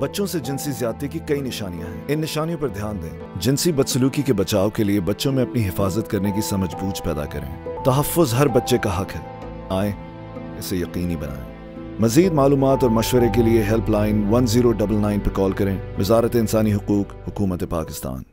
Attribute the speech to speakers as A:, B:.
A: बच्चों से जिनसी ज्यादती की कई निशानियाँ हैं, इन निशानियों पर ध्यान दें। जिनसी बदसलूकी के बचाव के लिए बच्चों में अपनी हिफाजत करने की समझ बूझ पैदा करें। तहफ़ हर बच्चे का हक है। आए, इसे यकीनी बनाएँ। मजीद मालूम और मशवरे के लिए helpline one zero double nine पर कॉल करें। वजारत इंसानी हकूक, हुकूमत पाकिस्तान।